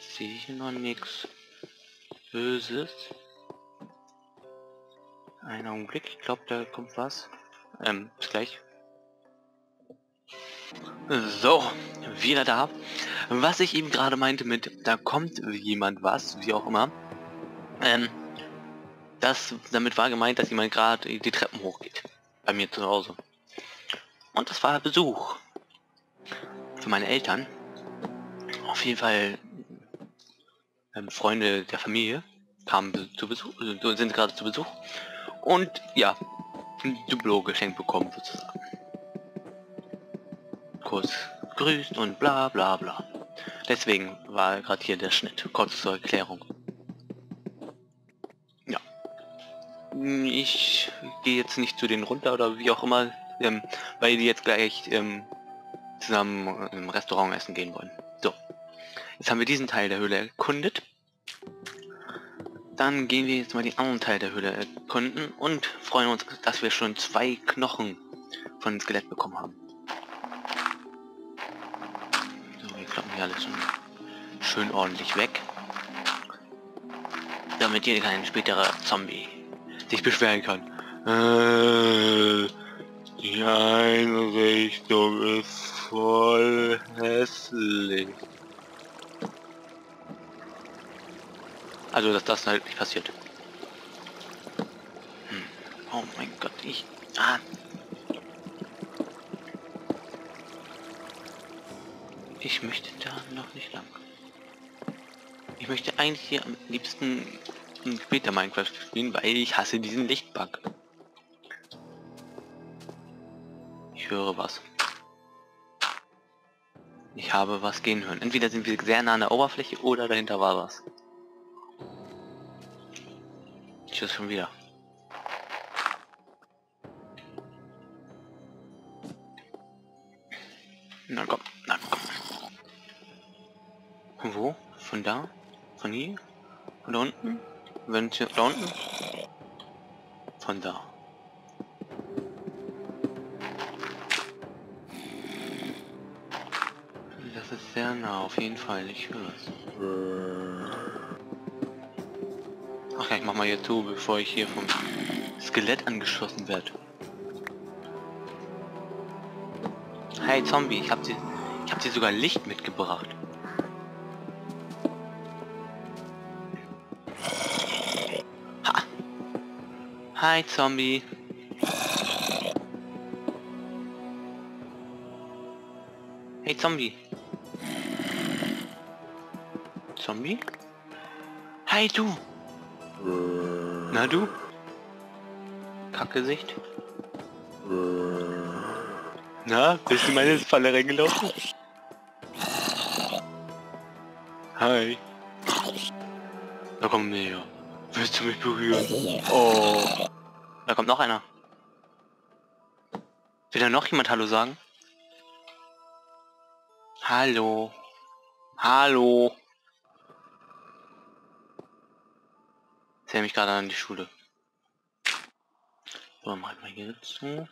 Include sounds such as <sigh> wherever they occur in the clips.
sehe hier noch nichts Böses. Einen Augenblick, ich glaube, da kommt was. Ähm, bis gleich. So, wieder da. Was ich eben gerade meinte mit, da kommt jemand was, wie auch immer. Ähm, das, damit war gemeint, dass jemand gerade die Treppen hochgeht. Bei mir zu Hause. Und das war Besuch. Für meine Eltern. Auf jeden Fall ähm, Freunde der Familie kamen zu Besuch, äh, sind gerade zu Besuch. Und ja, ein Duplo geschenkt bekommen sozusagen. Kurz grüßt und bla bla bla. Deswegen war gerade hier der Schnitt. Kurz zur Erklärung. Ja. Ich gehe jetzt nicht zu denen runter oder wie auch immer, ähm, weil die jetzt gleich ähm, zusammen im Restaurant essen gehen wollen. So. Jetzt haben wir diesen Teil der Höhle erkundet. Dann gehen wir jetzt mal den anderen Teil der Höhle erkunden und freuen uns, dass wir schon zwei Knochen von dem Skelett bekommen haben. So, wir kloppen hier alles schön ordentlich weg. Damit hier kein späterer Zombie sich beschweren kann. Äh, die Einrichtung ist voll hässlich. Also, dass das halt nicht passiert. Hm. Oh mein Gott, ich... Ah. Ich möchte da noch nicht lang. Ich möchte eigentlich hier am liebsten später Minecraft spielen, weil ich hasse diesen Lichtbug. Ich höre was. Ich habe was gehen hören. Entweder sind wir sehr nah an der Oberfläche oder dahinter war was. Tschüss schon wieder. Na komm, na komm. Von wo? Von da? Von hier? Von da unten? Wenn hier da unten? Von da. Das ist sehr nah, auf jeden Fall. Ich höre es. Ich mach mal hier zu, bevor ich hier vom Skelett angeschossen werde. Hey Zombie, ich hab dir, ich hab dir sogar Licht mitgebracht. Ha. Hi Zombie. Hey Zombie. Zombie? Hi du. Na du? Kackgesicht? Na, bist du meine Falle reingelaufen? Hi. Da kommt näher. Willst du mich berühren? Oh. Da kommt noch einer. Will da noch jemand Hallo sagen? Hallo. Hallo. Ich erinnere mich gerade an die Schule. So, machen wir hier zu.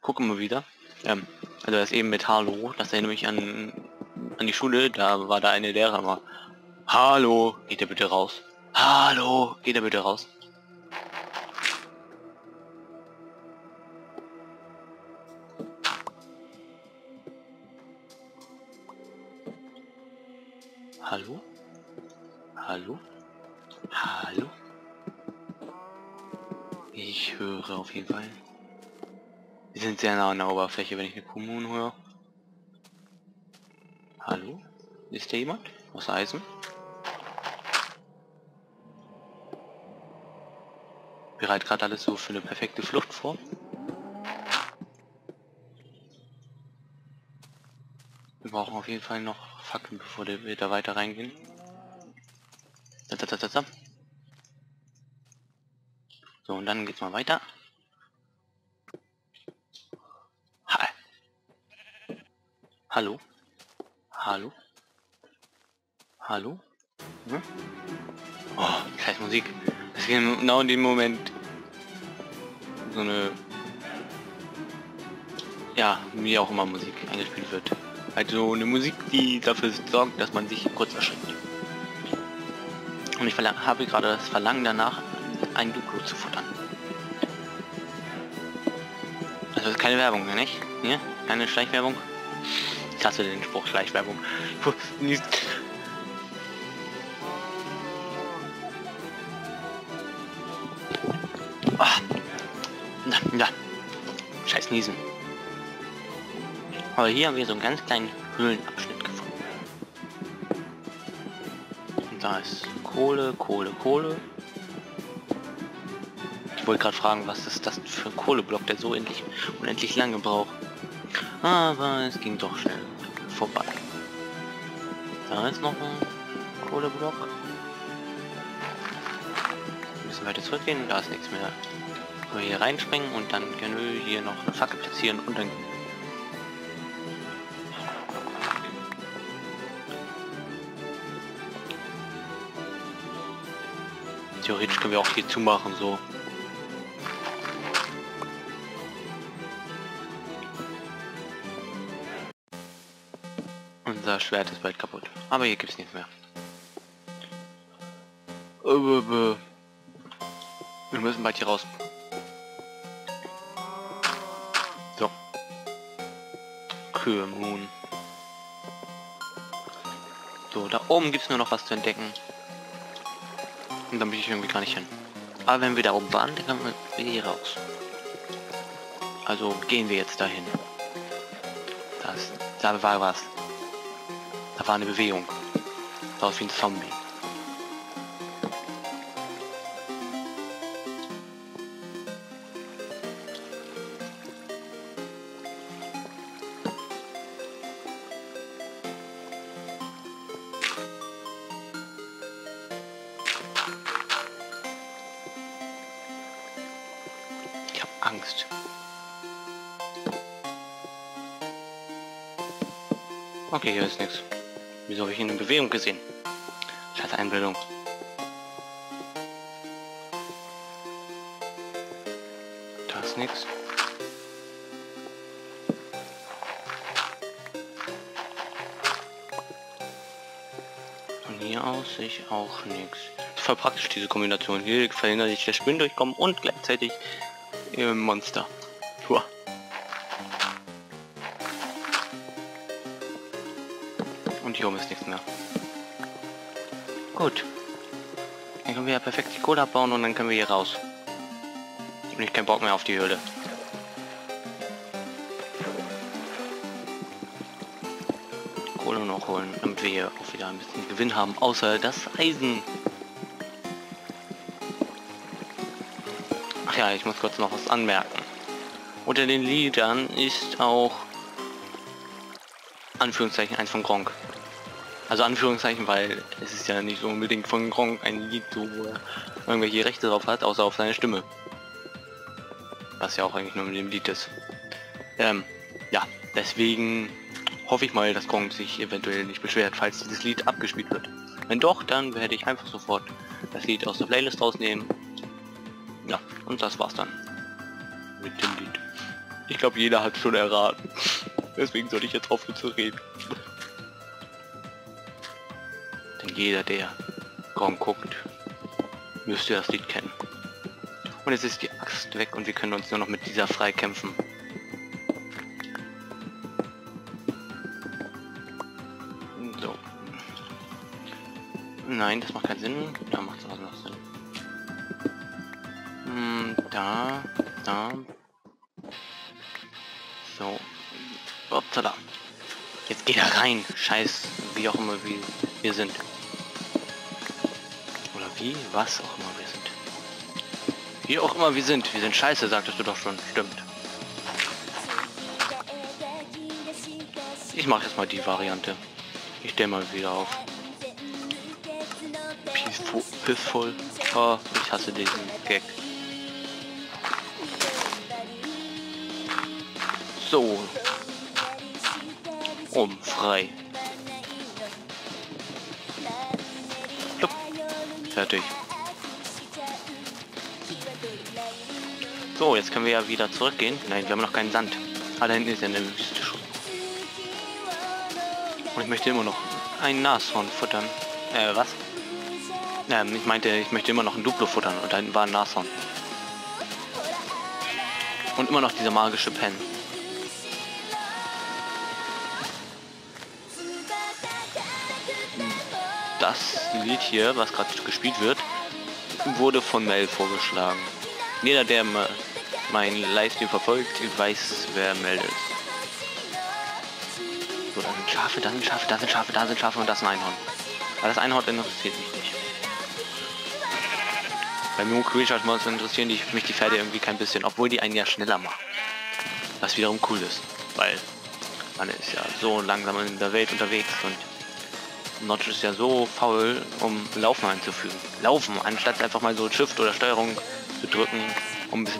Gucken wir wieder. Ähm, also das eben mit Hallo, das erinnert mich an, an die Schule, da war da eine Lehrer mal. Hallo, geht er bitte raus. Hallo, geht er bitte raus. Hallo? Hallo? Hallo? Ich höre auf jeden Fall. Wir sind sehr nah an der Oberfläche, wenn ich eine Kommune höre. Hallo? Ist da jemand? Aus Eisen? Bereit gerade alles so für eine perfekte Flucht vor. Wir brauchen auf jeden Fall noch Fackeln, bevor wir da weiter reingehen. Da, da, da, da, da. So, und dann geht's mal weiter. Hi. Hallo? Hallo? Hallo? Hm? Oh, scheiß Musik. Das ist genau in dem Moment so eine ja, wie auch immer Musik eingespielt wird. Also eine Musik, die dafür sorgt, dass man sich kurz erschreckt. Und ich habe gerade das Verlangen danach, ein Duplo zu futtern. Also keine Werbung, nicht? Hier? Keine Schleichwerbung? Ich hasse den Spruch Schleichwerbung. Ah. Na, na. Scheiß Niesen. Aber hier haben wir so einen ganz kleinen Höhlenabschnitt da ist Kohle, Kohle, Kohle. Ich wollte gerade fragen, was ist das für ein Kohleblock, der so endlich unendlich lange braucht. Aber es ging doch schnell vorbei. Da ist noch ein Kohleblock. Ein bisschen weiter zurückgehen, da ist nichts mehr. Können wir hier reinspringen und dann können wir hier noch eine Fackel platzieren und dann Theoretisch können wir auch hier zumachen, so. Unser Schwert ist bald kaputt. Aber hier gibt es nichts mehr. Wir müssen bald hier raus. So. Kühe Moon. So, da oben gibt es nur noch was zu entdecken. Und dann bin ich irgendwie gar nicht hin. Aber wenn wir da oben waren, dann können wir hier raus. Also gehen wir jetzt dahin. Das, da war was. Da war eine Bewegung. Da aus wie ein Zombie. Angst. Okay, hier ist nichts. Wieso habe ich ihn in Bewegung gesehen? Scheiß Einbildung. Da ist nichts. Von hier aus sehe ich auch nichts. Voll praktisch diese Kombination. Hier verhindert sich der Spindurchkommen und gleichzeitig im Monster. Puh. Und hier oben ist nichts mehr. Gut. Dann können wir ja perfekt die Kohle abbauen und dann können wir hier raus. Und ich keinen Bock mehr auf die Höhle. Kohle noch holen, damit wir hier auch wieder ein bisschen Gewinn haben, außer das Eisen. Ja, ich muss kurz noch was anmerken. Unter den Liedern ist auch Anführungszeichen eins von Gronk. Also Anführungszeichen, weil es ist ja nicht unbedingt von Gronk ein Lied, wo er irgendwelche Rechte drauf hat, außer auf seine Stimme. Was ja auch eigentlich nur mit dem Lied ist. Ähm, ja, deswegen hoffe ich mal, dass Gronk sich eventuell nicht beschwert, falls dieses Lied abgespielt wird. Wenn doch, dann werde ich einfach sofort das Lied aus der Playlist rausnehmen ja, und das war's dann. Mit dem Lied. Ich glaube, jeder hat schon erraten. <laughs> Deswegen soll ich jetzt aufhören zu reden. Denn jeder, der kaum guckt, müsste das Lied kennen. Und jetzt ist die Axt weg und wir können uns nur noch mit dieser frei kämpfen. So. Nein, das macht keinen Sinn. Da macht es Sinn. Hm, da, da. So. Upsala. Jetzt geht er rein. Scheiß, wie auch immer wie wir sind. Oder wie, was auch immer wir sind. Wie auch immer wir sind. Wir sind scheiße, sagtest du doch schon. Stimmt. Ich mache jetzt mal die Variante. Ich stelle mal wieder auf. Peaceful. Peaceful. Oh, ich hasse diesen Gag. So. Um, frei. Plupp. Fertig. So, jetzt können wir ja wieder zurückgehen. Nein, wir haben noch keinen Sand. Ah, da hinten ist ja eine Wüste schon. Und ich möchte immer noch ein Nashorn futtern. Äh, was? Ähm, ich meinte, ich möchte immer noch ein Duplo futtern und dann war ein Nashorn. Und immer noch dieser magische Pen. Das Lied hier, was gerade gespielt wird, wurde von Mel vorgeschlagen. Jeder, der mein Livestream verfolgt, weiß, wer Mel ist. So, da sind Schafe, da sind Schafe, da sind Schafe, da sind Schafe und das ist ein Einhorn. Aber das Einhorn interessiert mich nicht. Bei Moon Creature Monster interessieren die, mich die Pferde irgendwie kein bisschen, obwohl die einen ja schneller machen. Was wiederum cool ist, weil man ist ja so langsam in der Welt unterwegs und Notch ist ja so faul, um Laufen einzufügen. Laufen, anstatt einfach mal so Shift oder Steuerung zu drücken, um ein bisschen